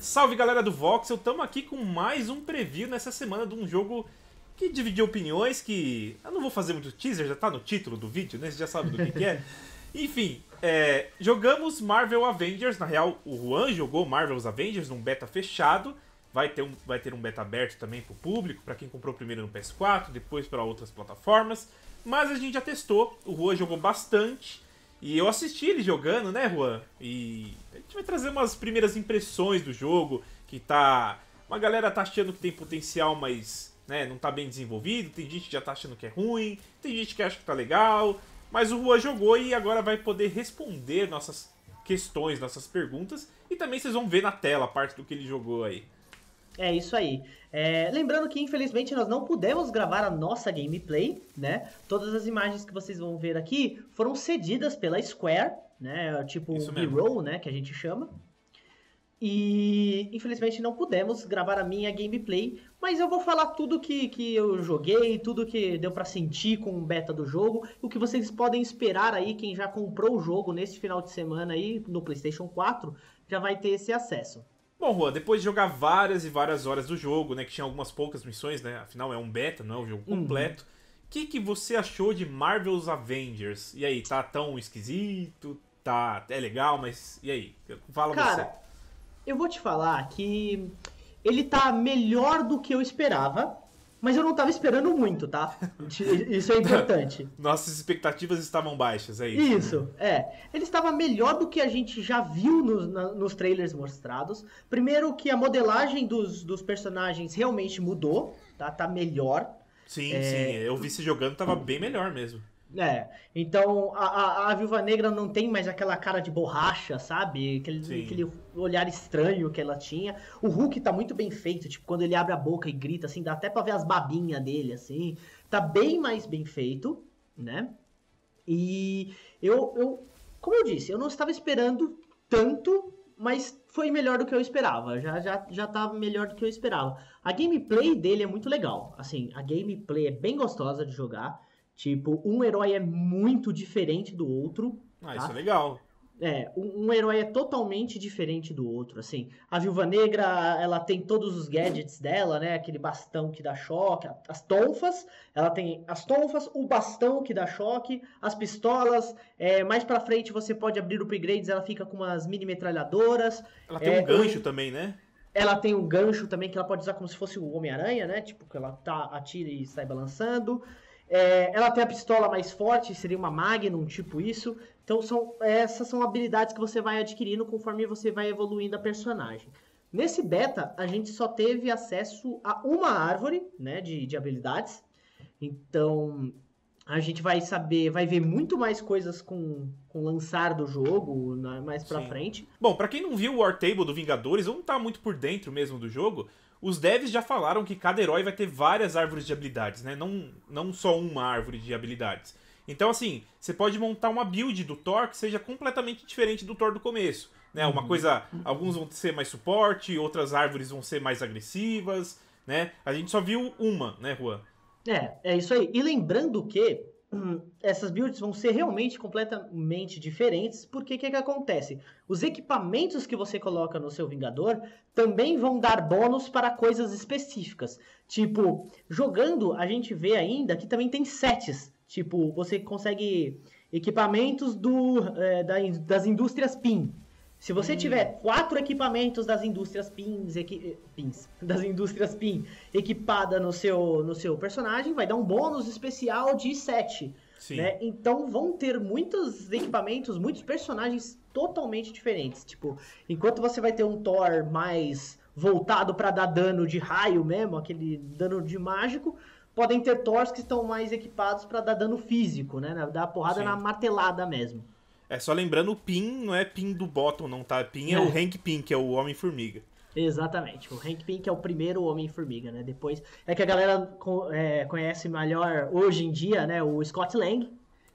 Salve galera do Voxel, estamos aqui com mais um preview nessa semana de um jogo que dividiu opiniões, que eu não vou fazer muito teaser, já tá no título do vídeo, né? Você já sabe do que, que é. Enfim, é, jogamos Marvel Avengers, na real o Juan jogou Marvel's Avengers num beta fechado, vai ter um, vai ter um beta aberto também para o público, para quem comprou primeiro no PS4, depois para outras plataformas, mas a gente já testou, o Juan jogou bastante, e eu assisti ele jogando, né, Juan? E gente vai trazer umas primeiras impressões do jogo, que tá. Uma galera tá achando que tem potencial, mas né, não tá bem desenvolvido. Tem gente que já tá achando que é ruim, tem gente que acha que tá legal. Mas o Juan jogou e agora vai poder responder nossas questões, nossas perguntas. E também vocês vão ver na tela a parte do que ele jogou aí. É isso aí. É, lembrando que infelizmente nós não pudemos gravar a nossa gameplay, né? Todas as imagens que vocês vão ver aqui foram cedidas pela Square, né? Tipo um B-roll, né? Que a gente chama. E infelizmente não pudemos gravar a minha gameplay, mas eu vou falar tudo que, que eu joguei, tudo que deu para sentir com o beta do jogo, o que vocês podem esperar aí, quem já comprou o jogo nesse final de semana aí no PlayStation 4, já vai ter esse acesso. Bom, Juan, depois de jogar várias e várias horas do jogo, né, que tinha algumas poucas missões, né, afinal é um beta, não é um jogo uhum. completo, o uhum. que, que você achou de Marvel's Avengers? E aí, tá tão esquisito? Tá, é legal, mas e aí? Fala Cara, você. eu vou te falar que ele tá melhor do que eu esperava, mas eu não tava esperando muito, tá? Isso é importante. Nossas expectativas estavam baixas, é isso? Isso, é. Ele estava melhor do que a gente já viu nos, na, nos trailers mostrados. Primeiro que a modelagem dos, dos personagens realmente mudou, tá? Tá melhor. Sim, é... sim. Eu vi se jogando, tava bem melhor mesmo. É, então a, a, a, Viúva Negra não tem mais aquela cara de borracha, sabe? Aquele, aquele, olhar estranho que ela tinha. O Hulk tá muito bem feito, tipo, quando ele abre a boca e grita, assim, dá até pra ver as babinhas dele, assim. Tá bem mais bem feito, né? E eu, eu como eu disse, eu não estava esperando tanto, mas foi melhor do que eu esperava. Já, já, já tava melhor do que eu esperava. A gameplay dele é muito legal. Assim, a gameplay é bem gostosa de jogar. Tipo, um herói é muito diferente do outro. Ah, tá? isso é legal. É, um, herói é totalmente diferente do outro, assim. A Viúva Negra, ela tem todos os gadgets dela, né? Aquele bastão que dá choque, as tonfas, ela tem as tonfas, o bastão que dá choque, as pistolas, é, mais pra frente você pode abrir upgrades, ela fica com umas mini metralhadoras. Ela tem é, um gancho também, né? Ela tem um gancho também que ela pode usar como se fosse o Homem-Aranha, né? Tipo, que ela tá, atira e sai balançando. É, ela tem a pistola mais forte, seria uma Magnum, tipo isso. Então são, essas são habilidades que você vai adquirindo conforme você vai evoluindo a personagem. Nesse beta, a gente só teve acesso a uma árvore né, de, de habilidades. Então, a gente vai saber, vai ver muito mais coisas com, com o lançar do jogo né, mais pra Sim. frente. Bom, para quem não viu o War Table do Vingadores, ou não tá muito por dentro mesmo do jogo, os devs já falaram que cada herói vai ter várias árvores de habilidades, né? Não, não só uma árvore de habilidades. Então, assim, você pode montar uma build do Thor que seja completamente diferente do Thor do começo. Né? Uma uhum. coisa. Alguns vão ser mais suporte, outras árvores vão ser mais agressivas, né? A gente só viu uma, né, Juan? É, é isso aí. E lembrando que essas builds vão ser realmente completamente diferentes, porque o que, que acontece? Os equipamentos que você coloca no seu Vingador também vão dar bônus para coisas específicas. Tipo, jogando, a gente vê ainda que também tem sets. Tipo, você consegue equipamentos do, é, da, das indústrias PIN. Se você hum. tiver quatro equipamentos das indústrias pins, equi, pins, das indústrias PIN equipada no seu, no seu personagem, vai dar um bônus especial de 7. Né? Então vão ter muitos equipamentos, muitos personagens totalmente diferentes. Tipo, enquanto você vai ter um Thor mais voltado para dar dano de raio mesmo, aquele dano de mágico, podem ter Thors que estão mais equipados para dar dano físico, né? Dar porrada Sim. na martelada mesmo. É só lembrando, o Pin não é Pin do Bottom, não, tá? Pin é, é o Hank Pin, que é o Homem-Formiga. Exatamente, o Hank Pym que é o primeiro Homem-Formiga, né? Depois é que a galera é, conhece melhor hoje em dia, né? O Scott Lang,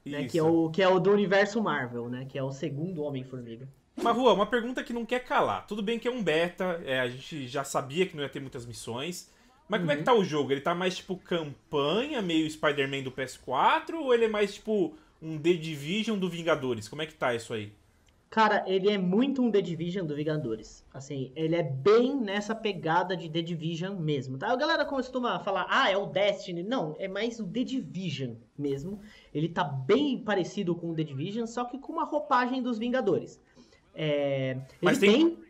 né? que, é o, que é o do universo Marvel, né? Que é o segundo Homem-Formiga. Mas, Rua, uma pergunta que não quer calar. Tudo bem que é um beta, é, a gente já sabia que não ia ter muitas missões. Mas uhum. como é que uhum. tá o jogo? Ele tá mais tipo campanha, meio Spider-Man do PS4? Ou ele é mais tipo um The Division do Vingadores? Como é que tá isso aí? Cara, ele é muito um The Division do Vingadores. Assim, ele é bem nessa pegada de The Division mesmo, tá? A galera costuma falar, ah, é o Destiny. Não, é mais o The Division mesmo. Ele tá bem parecido com o The Division, só que com uma roupagem dos Vingadores. É, Mas ele tem- tem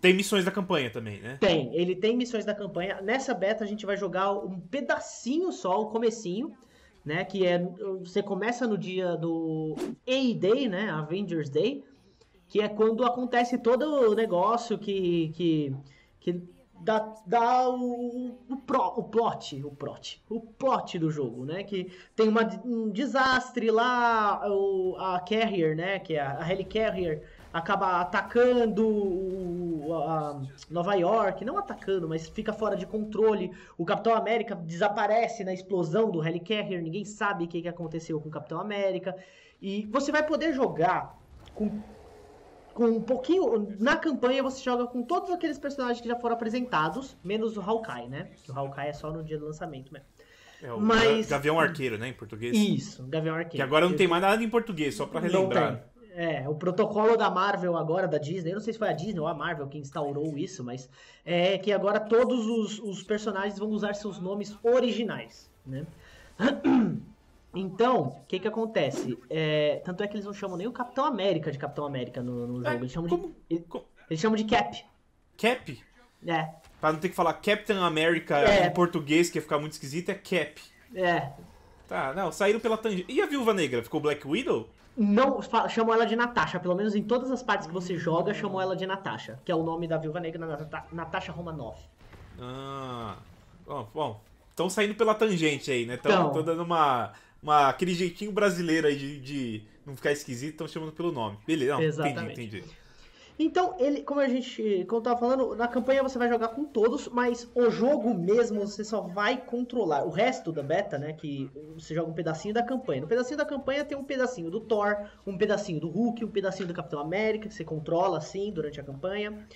Tem missões da campanha também, né? tem, ele tem missões da campanha. Nessa beta a gente vai jogar um pedacinho só, o comecinho, né? Que é você começa no dia do A-Day, né? Avengers Day, que é quando acontece todo o negócio que que, que dá, dá o, o, pro, o plot, o plot, o plot do jogo, né? Que tem uma, um desastre lá, o, a Carrier, né? Que é a, a Helicarrier acaba atacando o- a Nova York, não atacando, mas fica fora de controle. O Capitão América desaparece na explosão do Helicarrier, ninguém sabe o que, que aconteceu com o Capitão América. E você vai poder jogar com, com um pouquinho. Na campanha você joga com todos aqueles personagens que já foram apresentados, menos o Hawkeye, né? Que o Hawkeye é só no dia do lançamento mesmo. É o Mas- Gavião Arqueiro, né? Em português. Isso, Gavião Arqueiro. Que agora não tem mais nada em português, só pra relembrar. É, o protocolo da Marvel agora, da Disney, eu não sei se foi a Disney ou a Marvel que instaurou isso, mas é que agora todos os, os personagens vão usar seus nomes originais, né? Então, o que que acontece? É, tanto é que eles não chamam nem o Capitão América de Capitão América no, no jogo, eles chamam de... co- Eles chamam de Cap, Cap? é, Pra não ter que falar Captain America É. em português, que ia ficar muito esquisito, é Cap. é, Tá, não, saíram pela tangente. E a Viúva Negra? Ficou Black Widow? Não chamam ela de Natasha, pelo menos em todas as partes que você joga, chamam ela de Natasha, que é o nome da Viúva Negra, Nata- Natasha Romanoff. Ah. Bom, bom. Estão saindo pela tangente aí, né? Estão Tão. dando uma, uma. aquele jeitinho brasileiro aí de, de não ficar esquisito, estão chamando pelo nome. Beleza, não, Exatamente. entendi, entendi. Então, ele, como a gente, como eu tava falando, na campanha você vai jogar com todos, mas o jogo mesmo você só vai controlar. O resto da beta, né, que você joga um pedacinho da campanha. No pedacinho da campanha tem um pedacinho do Thor, um pedacinho do Hulk, um pedacinho do Capitão América, que você controla assim durante a campanha.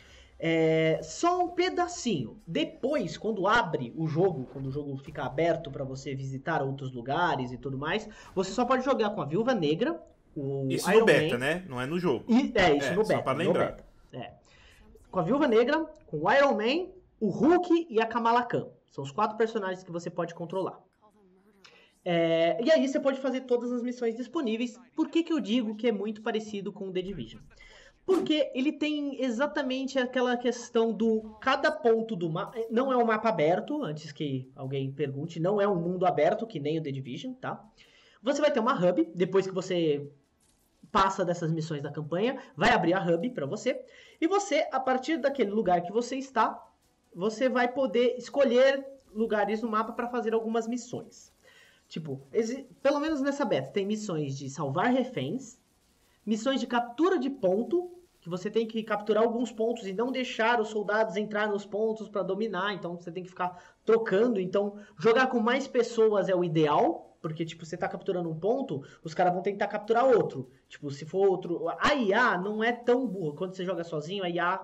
É, só um pedacinho. Depois, quando abre o jogo, quando o jogo fica aberto para você visitar outros lugares e tudo mais, você só pode jogar com a Viúva Negra, o Isso Iron no beta, Man, né? Não é no jogo. e, é, isso É, no só beta. pra no lembrar. É. Com a Viúva Negra, com o Iron Man, o Hulk e a Kamala Khan. São os quatro personagens que você pode controlar. É, e aí você pode fazer todas as missões disponíveis. Por que, que eu digo que é muito parecido com o The Division? Porque ele tem exatamente aquela questão do cada ponto do mapa. Não é um mapa aberto, antes que alguém pergunte, não é um mundo aberto, que nem o The Division, tá? Você vai ter uma hub, depois que você passa dessas missões da campanha, vai abrir a hub para você. E você, a partir daquele lugar que você está, você vai poder escolher lugares no mapa para fazer algumas missões. Tipo, pelo menos nessa beta, tem missões de salvar reféns, missões de captura de ponto, que você tem que capturar alguns pontos e não deixar os soldados entrar nos pontos para dominar, então você tem que ficar trocando. Então, jogar com mais pessoas é o ideal, porque tipo, você tá capturando um ponto, os caras vão tentar capturar outro. Tipo, se for outro, a IA não é tão burra. Quando você joga sozinho, a IA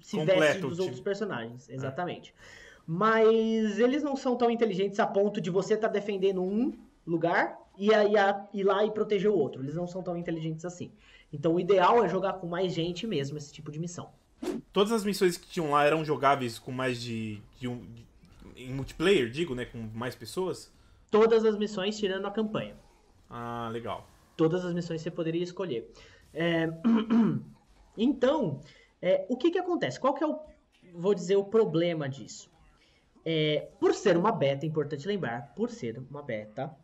se Completa veste dos outros personagens, exatamente. Mas eles não são tão inteligentes a ponto de você estar defendendo um lugar e a IA ir lá e proteger o outro. Eles não são tão inteligentes assim. Então o ideal é jogar com mais gente mesmo esse tipo de missão. Todas as missões que tinham lá eram jogáveis com mais de. de um, de- em multiplayer, digo, né? Com mais pessoas? Todas as missões tirando a campanha. Ah, legal. Todas as missões você poderia escolher. É, Então, é, o que que acontece? Qual que é o, vou dizer, o problema disso? É, por ser uma beta, é importante lembrar, por ser uma beta,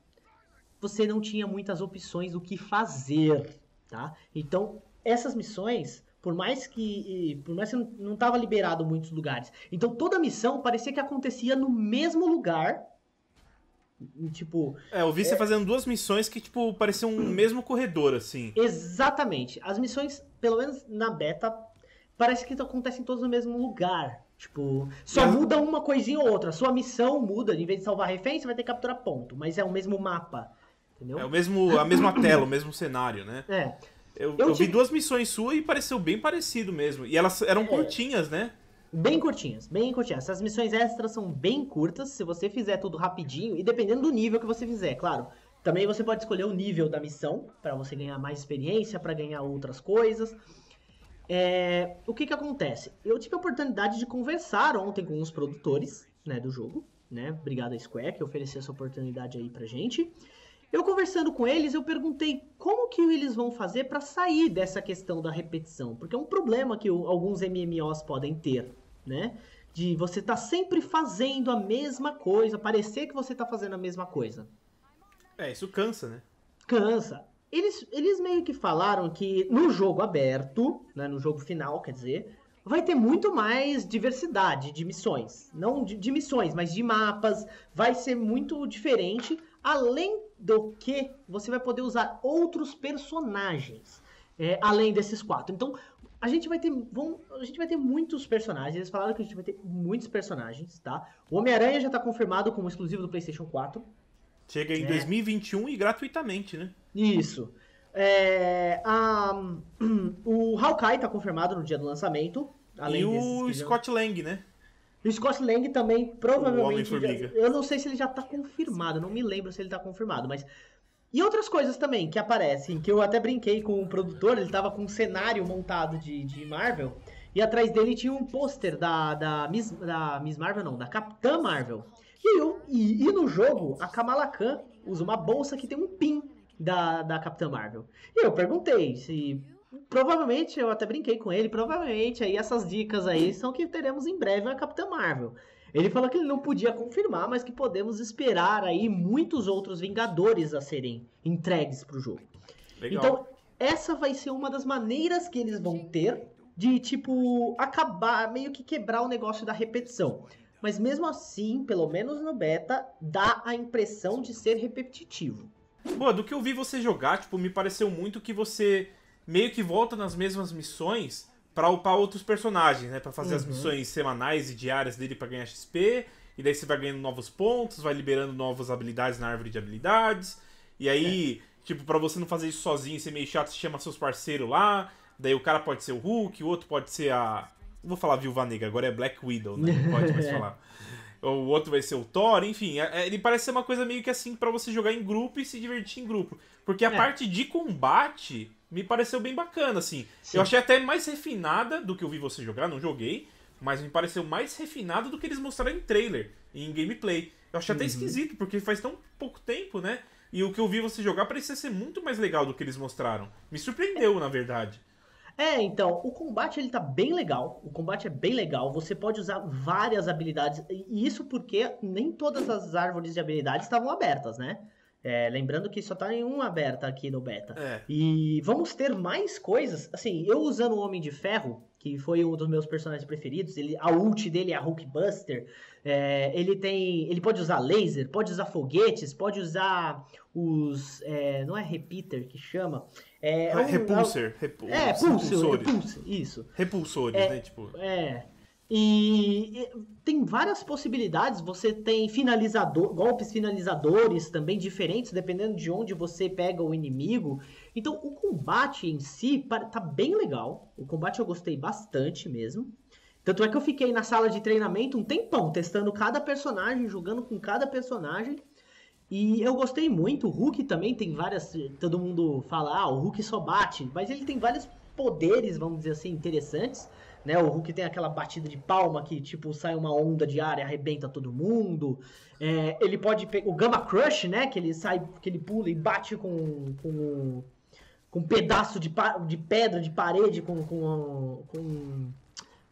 você não tinha muitas opções do que fazer, tá? Então, essas missões, por mais que, por mais que não- não estava liberado em muitos lugares, então toda missão parecia que acontecia no mesmo lugar, tipo, É, eu vi você fazendo duas missões que, tipo, pareciam um mesmo corredor, assim. Exatamente. As missões, pelo menos na beta, parece que acontecem todas no mesmo lugar. Tipo, só muda uma coisinha ou outra. Sua missão muda, em vez de salvar refém, você vai ter que capturar ponto. Mas é o mesmo mapa. Entendeu? É o mesmo, a mesma tela, o mesmo cenário, né? É. Eu, Eu eu vi tive- duas missões suas e pareceu bem parecido mesmo. E elas eram É. curtinhas, né? Bem curtinhas, bem curtinhas. Essas missões extras são bem curtas, se você fizer tudo rapidinho, e dependendo do nível que você fizer, claro. Também você pode escolher o nível da missão para você ganhar mais experiência, para ganhar outras coisas. É, o que que acontece? Eu tive a oportunidade de conversar ontem com os produtores né, do jogo, né? Obrigado a Square que ofereceu essa oportunidade aí pra gente. Eu conversando com eles, eu perguntei como que eles vão fazer para sair dessa questão da repetição, porque é um problema que o, alguns MMOs podem ter, né? De você estar tá sempre fazendo a mesma coisa, parecer que você está fazendo a mesma coisa. É, isso cansa, né? Cansa. Eles, eles meio que falaram que no jogo aberto, né, no jogo final, quer dizer, vai ter muito mais diversidade de missões. Não de, de missões, mas de mapas. Vai ser muito diferente. Além do que, você vai poder usar outros personagens. É, além desses quatro. Então, a gente vai ter. Vão, a gente vai ter muitos personagens. Eles falaram que a gente vai ter muitos personagens, tá? O Homem-Aranha já tá confirmado como exclusivo do PlayStation 4. Chega em é. 2021 e gratuitamente, né? Isso. É, a, o Hawkeye tá confirmado no dia do lançamento. Além e o Scott Lang, né? O Scott Lang também, provavelmente. Já, eu não sei se ele já tá confirmado, não me lembro se ele tá confirmado, mas. E outras coisas também que aparecem, que eu até brinquei com o produtor, ele tava com um cenário montado de, de Marvel, e atrás dele tinha um pôster da, da, Miss, da Miss Marvel, não, da Capitã Marvel. E, eu, e, e no jogo, a Kamala Khan usa uma bolsa que tem um pin da, da Capitã Marvel. E eu perguntei se provavelmente, eu até brinquei com ele, provavelmente aí essas dicas aí são que teremos em breve a Capitã Marvel. Ele falou que ele não podia confirmar, mas que podemos esperar aí muitos outros Vingadores a serem entregues para o jogo. Legal. Então, essa vai ser uma das maneiras que eles vão ter de, tipo, acabar, meio que quebrar o negócio da repetição. Mas mesmo assim, pelo menos no beta, dá a impressão de ser repetitivo. Pô, do que eu vi você jogar, tipo, me pareceu muito que você meio que volta nas mesmas missões para upar outros personagens, né? Para fazer uhum. as missões semanais e diárias dele para ganhar XP. E daí você vai ganhando novos pontos, vai liberando novas habilidades na árvore de habilidades. E aí, é. tipo, para você não fazer isso sozinho, ser meio chato, você chama seus parceiros lá. Daí o cara pode ser o Hulk, o outro pode ser a. Não vou falar Viúva Negra, agora é Black Widow, né? Não pode mais falar. O outro vai ser o Thor, enfim. É, é, ele parece ser uma coisa meio que assim para você jogar em grupo e se divertir em grupo. Porque a é. parte de combate me pareceu bem bacana, assim. Sim. Eu achei até mais refinada do que eu vi você jogar, não joguei, mas me pareceu mais refinada do que eles mostraram em trailer e em gameplay. Eu achei até uhum. esquisito, porque faz tão pouco tempo, né? E o que eu vi você jogar parecia ser muito mais legal do que eles mostraram. Me surpreendeu, na verdade. É, então, o combate ele tá bem legal. O combate é bem legal. Você pode usar várias habilidades. E isso porque nem todas as árvores de habilidades estavam abertas, né? É, lembrando que só tá em uma aberta aqui no beta. É. E vamos ter mais coisas. Assim, eu usando o Homem de Ferro, que foi um dos meus personagens preferidos, ele, a ult dele é a Hulkbuster. É, ele tem. Ele pode usar laser, pode usar foguetes, pode usar os. É, não é repeater que chama. É, é um, repulser. Repu é, pulsor, repulsor, isso. Repulsores, é, né? Tipo... É. E, e tem várias possibilidades. Você tem finalizador, golpes finalizadores também diferentes, dependendo de onde você pega o inimigo. Então, o combate em si tá bem legal. O combate eu gostei bastante mesmo. Tanto é que eu fiquei na sala de treinamento um tempão, testando cada personagem, jogando com cada personagem. E eu gostei muito. O Hulk também tem várias. Todo mundo fala, ah, o Hulk só bate, mas ele tem vários poderes, vamos dizer assim, interessantes. Né? O Hulk tem aquela batida de palma que, tipo, sai uma onda de ar e arrebenta todo mundo. É, ele pode pegar o Gamma Crush, né? Que ele sai, que ele pula e bate com, com, com um pedaço de, de pedra, de parede, com, com, com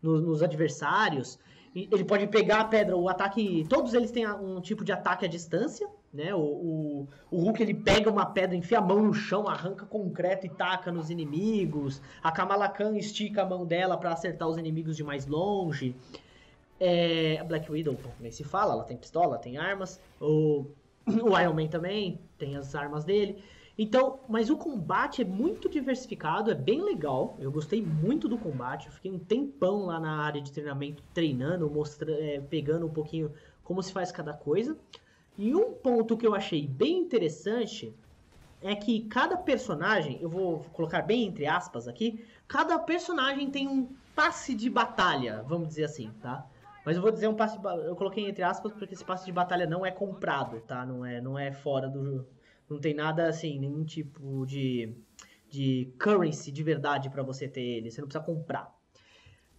nos, nos adversários. Ele pode pegar a pedra, o ataque. Todos eles têm um tipo de ataque à distância. Né? O, o, o, Hulk ele pega uma pedra, enfia a mão no chão, arranca concreto e taca nos inimigos. A Kamala Khan estica a mão dela para acertar os inimigos de mais longe. É, a Black Widow, nem se fala, ela tem pistola, tem armas. O, o Iron Man também tem as armas dele. Então, mas o combate é muito diversificado, é bem legal. Eu gostei muito do combate. Eu fiquei um tempão lá na área de treinamento treinando, mostrando, é, pegando um pouquinho como se faz cada coisa. E um ponto que eu achei bem interessante é que cada personagem, eu vou colocar bem entre aspas aqui, cada personagem tem um passe de batalha, vamos dizer assim, tá? Mas eu vou dizer um passe eu coloquei entre aspas porque esse passe de batalha não é comprado, tá? Não é, não é fora do, Não tem nada assim, nenhum tipo de, de currency de verdade para você ter ele. Você não precisa comprar.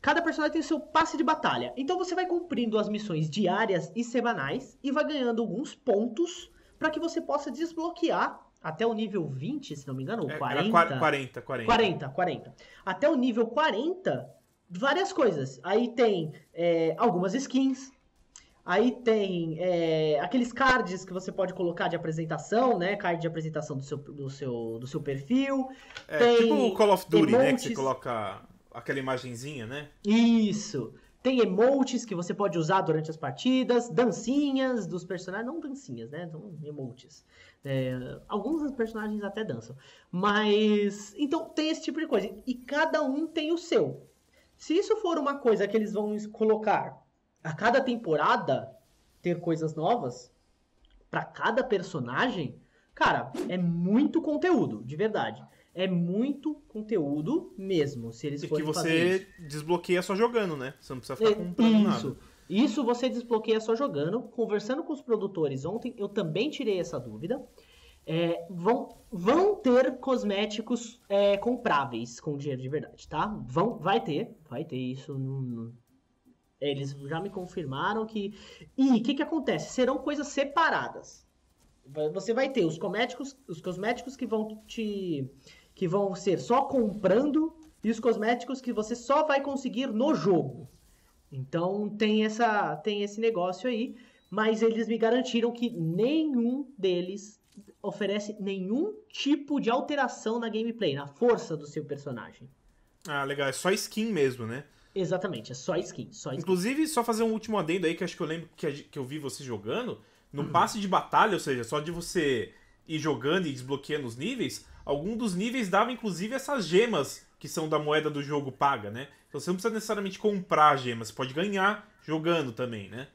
Cada personagem tem o seu passe de batalha. Então você vai cumprindo as missões diárias e semanais e vai ganhando alguns pontos para que você possa desbloquear até o nível 20, se não me engano, ou 40. 40, 40, 40. 40, 40. Até o nível 40, várias coisas. Aí tem é, algumas skins. Aí tem é, aqueles cards que você pode colocar de apresentação, né? Card de apresentação do seu, do seu, do seu perfil. É, tem tipo o Call of Duty, né? Que você emotes. coloca aquela imagenzinha, né? Isso. Tem emotes que você pode usar durante as partidas, dancinhas dos personagens, não dancinhas, né? São emotes. É, alguns dos personagens até dançam. Mas. Então tem esse tipo de coisa. E cada um tem o seu. Se isso for uma coisa que eles vão colocar a cada temporada, ter coisas novas para cada personagem, cara, é muito conteúdo, de verdade. É muito conteúdo mesmo, se eles E que forem fazer isso. você desbloqueia só jogando, né? Você não precisa ficar É, comprando Isso. nada. Isso você desbloqueia só jogando. Conversando com os produtores ontem, eu também tirei essa dúvida. É, vão, vão ter cosméticos é, compráveis com dinheiro de verdade, tá? Vão, vai ter, vai ter isso. não- Eles já me confirmaram que. E o que, que acontece? Serão coisas separadas. Você vai ter os cosméticos, os cosméticos que vão te. Que vão ser só comprando e os cosméticos que você só vai conseguir no jogo. Então tem essa tem esse negócio aí, mas eles me garantiram que nenhum deles oferece nenhum tipo de alteração na gameplay, na força do seu personagem. Ah, legal. É só skin mesmo, né? Exatamente, é só skin, só skin. Inclusive, só fazer um último adendo aí, que acho que eu lembro que, que eu vi você jogando. No Uhum. passe de batalha, ou seja, só de você ir jogando e desbloqueando os níveis, algum dos níveis dava inclusive essas gemas que são da moeda do jogo paga, né? Então você não precisa necessariamente comprar gemas, você pode ganhar jogando também, né?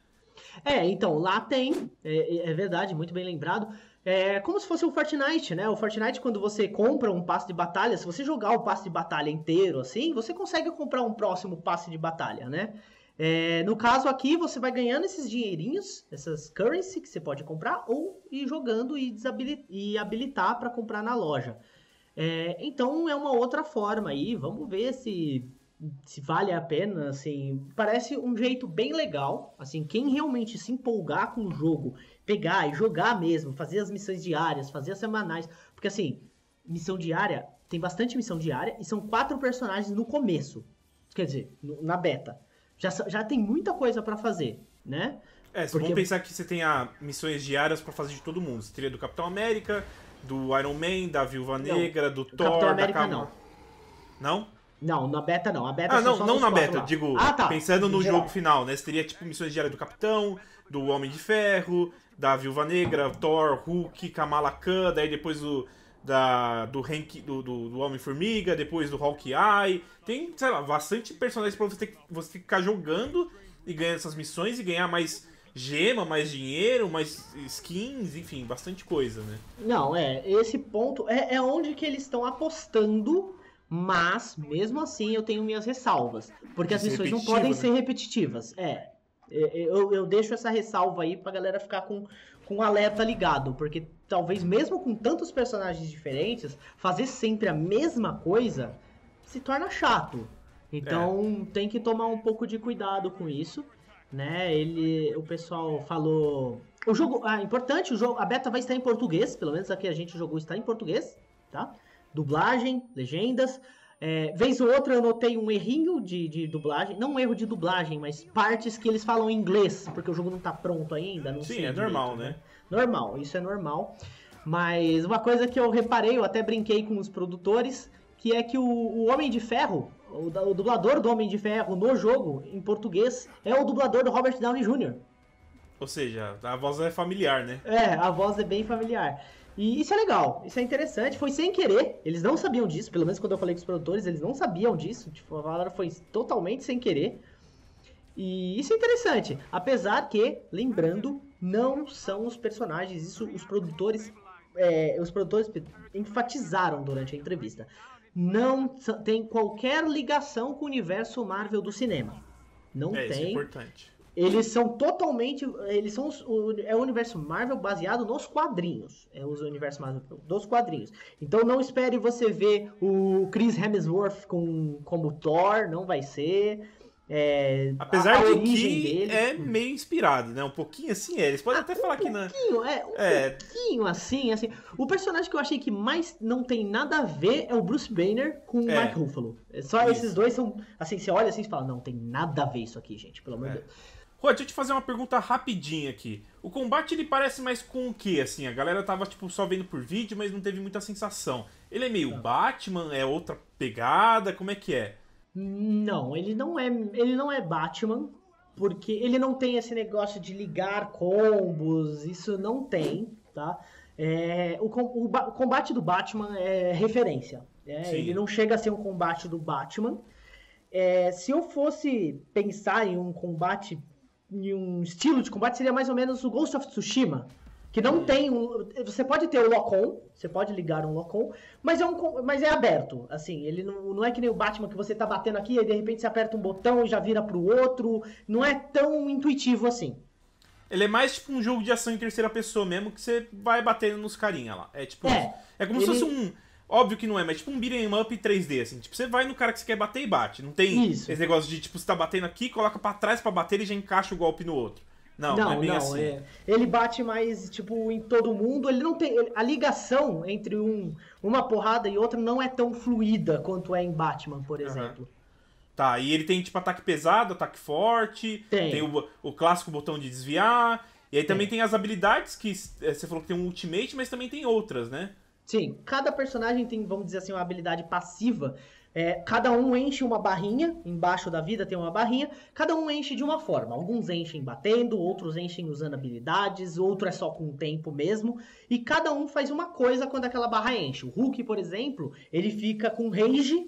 É, então, lá tem, é, é verdade, muito bem lembrado. É como se fosse o Fortnite, né? O Fortnite, quando você compra um passe de batalha, se você jogar o passe de batalha inteiro assim, você consegue comprar um próximo passe de batalha, né? É, no caso aqui, você vai ganhando esses dinheirinhos, essas currency que você pode comprar, ou ir jogando e, e habilitar para comprar na loja. É, então é uma outra forma aí, vamos ver se se vale a pena, assim, parece um jeito bem legal, assim, quem realmente se empolgar com o jogo, pegar e jogar mesmo, fazer as missões diárias, fazer as semanais, porque assim, missão diária, tem bastante missão diária e são quatro personagens no começo, quer dizer, na beta, já, já tem muita coisa pra fazer, né? É, se Porque- vamos pensar que você tenha missões diárias pra fazer de todo mundo. Você teria do Capitão América, do Iron Man, da Viúva Não, Negra, do Thor, Capitão da América Kamala. Não? Não, na beta não, a beta Ah, não, não na beta, lá. digo, Ah, tá, pensando no jogo final, né? Você teria, tipo, missões diárias do Capitão, do Homem de Ferro, da Viúva Negra, Thor, Hulk, Kamala Khan, daí depois do, da, do, Hank, do, do, do Homem-Formiga, depois do Hawkeye. Tem, sei lá, bastante personagens pra você, ter, você ficar jogando e ganhando essas missões e ganhar mais gema, mais dinheiro, mais skins, enfim, bastante coisa, né? Não, é, esse ponto é, é onde que eles estão apostando, mas mesmo assim eu tenho minhas ressalvas. Porque as missões não podem né? ser repetitivas. É. é, Eu, eu deixo essa ressalva aí pra galera ficar com, com o alerta ligado. Porque talvez mesmo com tantos personagens diferentes, fazer sempre a mesma coisa se torna chato. Então tem que tomar um pouco de cuidado com isso. Né, ele, o pessoal falou, o jogo, ah, importante, o jogo, a beta vai estar em português, pelo menos aqui a gente jogou está em português, tá? Dublagem, legendas. É, vez ou outra eu notei um errinho de, de dublagem, não um erro de dublagem, mas partes que eles falam em inglês, porque o jogo não tá pronto ainda, não Sim, sei é direito, normal, né? Normal, isso é normal. Mas uma coisa que eu reparei, eu até brinquei com os produtores, que é que o, o Homem de Ferro, o, o dublador do Homem de Ferro no jogo, em português, é o dublador do Robert Downey Jr. Ou seja, a voz é familiar, né? É, a voz é bem familiar. E isso é legal, isso é interessante. Foi sem querer, eles não sabiam disso, pelo menos quando eu falei com os produtores, eles não sabiam disso. Tipo, a palavra foi totalmente sem querer. E isso é interessante. Apesar que, lembrando, não são os personagens, isso os produtores. é, os produtores enfatizaram durante a entrevista. Não tem qualquer ligação com o universo Marvel do cinema. Não É, isso é tem. importante. eles são totalmente. Eles são. os- o- é o universo Marvel baseado nos quadrinhos. É os universo Marvel dos quadrinhos. Então não espere você ver o Chris Hemsworth com, como Thor, não vai ser. É, a- Apesar a de origem que dele- é meio inspirado, né? Um pouquinho assim é. Eles podem até falar que não. pouquinho, é, um É. pouquinho assim, assim. O personagem que eu achei que mais não tem nada a ver é o Bruce Banner com o É. Mark Ruffalo. É Só Isso. esses dois são, assim, você olha assim e fala, não, tem nada a ver isso aqui, gente, pelo amor de É. Deus. Juan, deixa eu te fazer uma pergunta rapidinha aqui. O combate ele parece mais com o quê? Assim, a galera tava tipo só vendo por vídeo, mas não teve muita sensação. Ele é meio Batman, é outra pegada, como é que é? Não, ele não é, ele não é Batman, porque ele não tem esse negócio de ligar combos, isso não tem, tá? É, o, o o combate do Batman é referência. Sim. Ele não chega a ser um combate do Batman. É, se eu fosse pensar em um combate, em um estilo de combate, seria mais ou menos o Ghost of Tsushima. Que não tem um. Você pode ter o lock-on, você pode ligar um lock-on, mas é, um, mas é aberto. Assim, ele não, não é que nem o Batman que você tá batendo aqui e de repente você aperta um botão e já vira pro outro. Não é tão intuitivo assim. Ele é mais tipo um jogo de ação em terceira pessoa mesmo, que você vai batendo nos carinha lá. É tipo. É. É como ele- se fosse um. Óbvio que não é, mas tipo um beat'em up 3D, assim. Tipo, você vai no cara que você quer bater e bate. Não tem Isso. esse negócio de, tipo, você tá batendo aqui, coloca pra trás pra bater e já encaixa o golpe no outro. Não, não, é bem assim. é. Ele bate mais, tipo, em todo mundo. Ele não tem. ele- a ligação entre um, uma porrada e outra não é tão fluida quanto é em Batman, por exemplo. Tá, e ele tem tipo ataque pesado, ataque forte, Tem. o, o clássico botão de desviar, e aí também tem as habilidades que eh, você falou que tem um ultimate, mas também tem outras, né? Sim, cada personagem tem, vamos dizer assim, uma habilidade passiva. É, cada um enche uma barrinha, embaixo da vida tem uma barrinha, cada um enche de uma forma. Alguns enchem batendo, outros enchem usando habilidades, outro é só com o tempo mesmo. E cada um faz uma coisa quando aquela barra enche. O Hulk, por exemplo, ele fica com rage,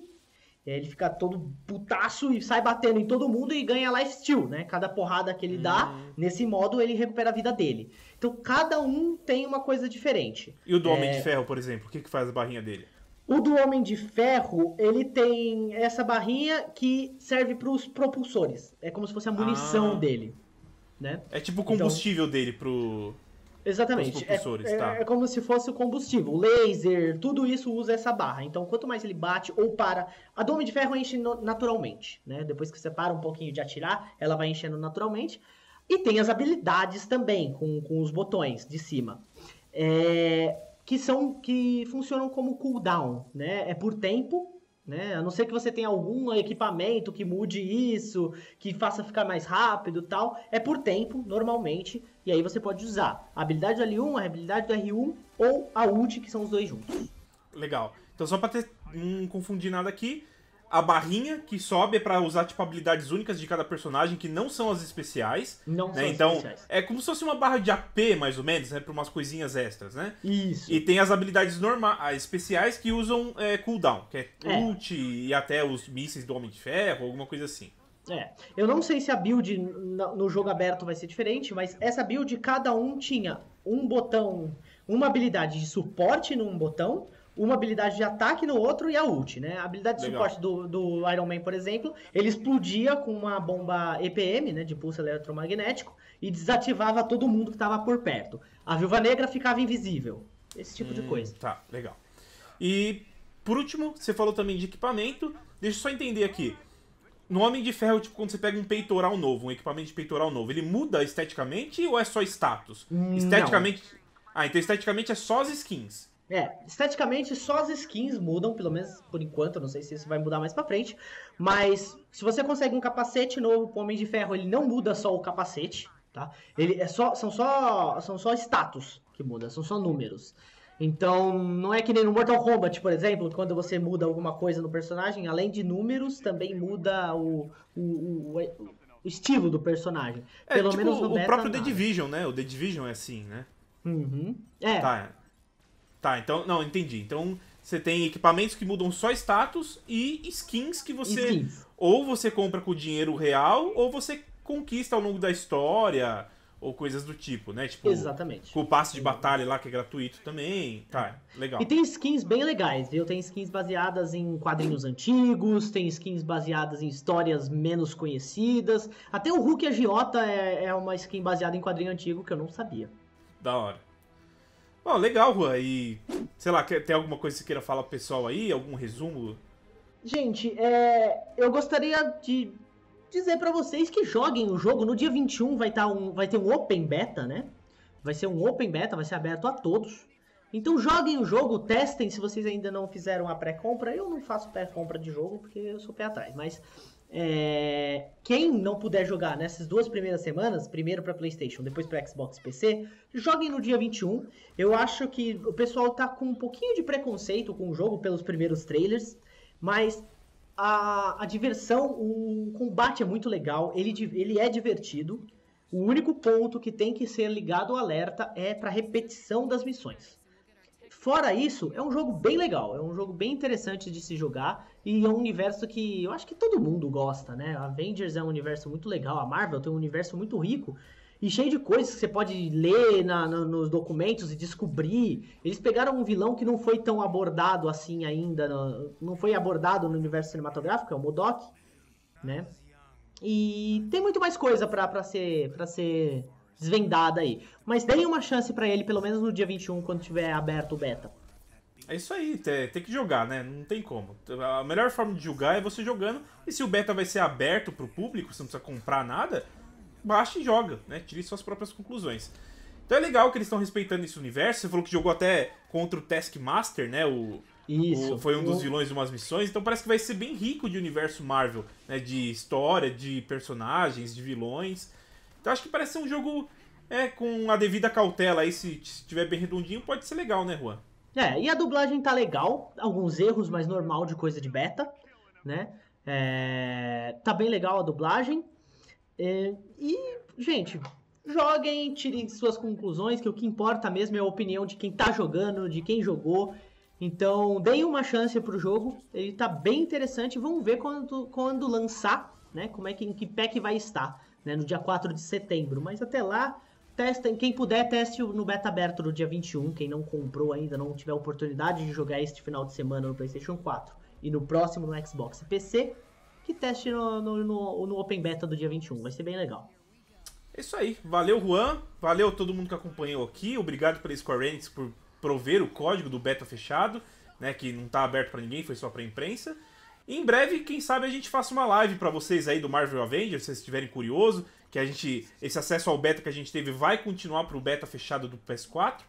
é, ele fica todo putaço e sai batendo em todo mundo e ganha life steal, né? Cada porrada que ele dá, nesse modo ele recupera a vida dele. Então cada um tem uma coisa diferente. E o do Homem É. de Ferro, por exemplo, o que, que faz a barrinha dele? O do Homem de Ferro, ele tem essa barrinha que serve para os propulsores. É como se fosse a munição Ah. dele, né? É tipo o combustível dele pro. Exatamente. É, propulsores, é- tá. é como se fosse o combustível. Laser, tudo isso usa essa barra. Então, quanto mais ele bate ou para. A do Homem de Ferro enche naturalmente, né? Depois que você para um pouquinho de atirar, ela vai enchendo naturalmente. E tem as habilidades também, com, com os botões de cima. É, que são. que funcionam como cooldown, né? É por tempo. Né? A não ser que você tenha algum equipamento que mude isso, que faça ficar mais rápido tal. É por tempo, normalmente. E aí você pode usar a habilidade do L1, a habilidade do R1 ou a ult, que são os dois juntos. Legal. Então, só ter, não confundir nada aqui, a barrinha que sobe é pra usar tipo habilidades únicas de cada personagem, que não são as especiais. Não né? são as Então, especiais. é como se fosse uma barra de AP, mais ou menos, né? Pra umas coisinhas extras, né? Isso. E tem as habilidades normais, especiais que usam é, cooldown, que é, É. ult e até os mísseis do Homem de Ferro, alguma coisa assim. É. Eu não sei se a build no jogo aberto vai ser diferente, mas essa build, cada um tinha um botão, uma habilidade de suporte num botão, uma habilidade de ataque no outro e a ult, né? A habilidade de Legal. suporte do, do Iron Man, por exemplo, ele explodia com uma bomba EPM, né, de pulso eletromagnético, e desativava todo mundo que estava por perto. A Viúva Negra ficava invisível. Esse tipo de Hum, coisa. Tá, legal. E, por último, você falou também de equipamento. Deixa eu só entender aqui. No Homem de Ferro, tipo, quando você pega um peitoral novo, um equipamento de peitoral novo, ele muda esteticamente ou é só status? Não. Esteticamente. Ah, então esteticamente é só as skins. É, esteticamente só as skins mudam, pelo menos por enquanto, não sei se isso vai mudar mais pra frente, mas se você consegue um capacete novo pro Homem de Ferro, ele não muda só o capacete, tá? Ele é só são só são só status que muda, são só números. Então, não é que nem no Mortal Kombat, por exemplo, quando você muda alguma coisa no personagem, além de números, também muda o, o, o, o- estilo do personagem. É, Pelo tipo menos no o beta, próprio The. Division, né? O The Division é assim, né? Uhum. É, Tá. Tá, então. Não, entendi. Então você tem equipamentos que mudam só status e skins que você. skins. Ou você compra com dinheiro real, ou você conquista ao longo da história. ou coisas do tipo, né? Tipo, Exatamente. Com o passe de batalha lá que é gratuito também. Tá, legal. E tem skins bem legais, viu? Tem skins baseadas em quadrinhos antigos, tem skins baseadas em histórias menos conhecidas. Até o Hulk Agiota é, é uma skin baseada em quadrinho antigo que eu não sabia. Da hora. Bom, legal, Juan. E, sei lá, tem alguma coisa que você queira falar pro pessoal aí? Algum resumo? Gente, é, eu gostaria de dizer para vocês que joguem o jogo. No dia 21 vai, tá um, vai ter um Open Beta, né? Vai ser um Open Beta, vai ser aberto a todos. Então joguem o jogo, testem se vocês ainda não fizeram a pré-compra. Eu não faço pré-compra de jogo porque eu sou pé atrás, mas é, quem não puder jogar nessas duas primeiras semanas, primeiro para PlayStation, depois para Xbox PC, joguem no dia 21. Eu acho que o pessoal tá com um pouquinho de preconceito com o jogo pelos primeiros trailers, mas a, a diversão, o combate é muito legal, ele, ele é divertido. O único ponto que tem que ser ligado ao alerta é para repetição das missões. Fora isso, é um jogo bem legal, é um jogo bem interessante de se jogar e é um universo que eu acho que todo mundo gosta, né? Avengers é um universo muito legal, a Marvel tem um universo muito rico e cheio de coisas que você pode ler na, na, nos documentos e descobrir. Eles pegaram um vilão que não foi tão abordado assim ainda, no, não foi abordado no universo cinematográfico, é o Modok, né? E tem muito mais coisa para ser, pra ser desvendada aí. Mas deem uma chance para ele, pelo menos no dia 21, quando tiver aberto o beta. É isso aí, tem que jogar, né? Não tem como. A melhor forma de jogar é você jogando. E se o beta vai ser aberto pro público, você não precisa comprar nada, baixa e joga, né? Tire suas próprias conclusões. Então é legal que eles estão respeitando esse universo. Você falou que jogou até contra o Taskmaster, né? O, Isso. O, foi um dos vilões de umas missões. Então parece que vai ser bem rico de universo Marvel, né? De história, de personagens, de vilões. Então acho que parece ser um jogo é, com a devida cautela aí, se estiver bem redondinho, pode ser legal, né, Juan? É, e a dublagem tá legal, alguns erros, mas normal de coisa de beta, né? É, tá bem legal a dublagem. É, e, gente, joguem, tirem suas conclusões, que o que importa mesmo é a opinião de quem tá jogando, de quem jogou. Então, deem uma chance pro jogo, ele tá bem interessante. Vamos ver quando, quando lançar, né? Como é que, em que pé que vai estar né, no dia 4 de setembro. Mas até lá, testem, quem puder, teste no beta aberto no dia 21. Quem não comprou ainda, não tiver oportunidade de jogar este final de semana no PlayStation 4 e no próximo no Xbox e PC, que teste no, no, no, no Open Beta do dia 21. Vai ser bem legal. É isso aí. Valeu, Juan. Valeu todo mundo que acompanhou aqui. Obrigado pela Square Enix por prover o código do beta fechado, né, que não está aberto para ninguém, foi só para imprensa. Em breve, quem sabe a gente faça uma live para vocês aí do Marvel Avengers, se vocês estiverem curiosos, que a gente esse acesso ao beta que a gente teve vai continuar para o beta fechado do PS4.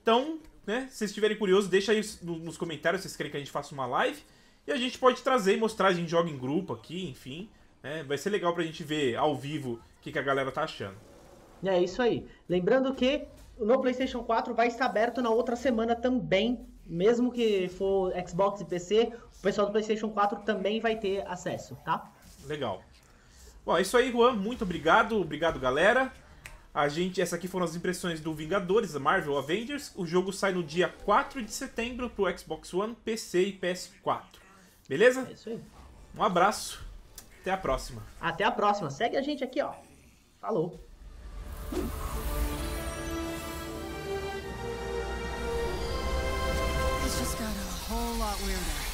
Então, né, se vocês estiverem curiosos, deixa aí nos comentários se vocês querem que a gente faça uma live e a gente pode trazer e mostrar, a gente joga em grupo aqui, enfim, né, vai ser legal pra gente ver ao vivo o que, que a galera tá achando. É isso aí. Lembrando que no PlayStation 4 vai estar aberto na outra semana também, mesmo que for Xbox e PC, o pessoal do PlayStation 4 também vai ter acesso, tá? Legal. Bom, é isso aí, Juan. Muito obrigado. Obrigado, galera. A gente, essa aqui foram as impressões do Vingadores, a Marvel Avengers. O jogo sai no dia 4 de setembro pro Xbox One, PC e PS4. Beleza? É isso aí. Um abraço. Até a próxima. Até a próxima. Segue a gente aqui, ó. Falou. lot weirder.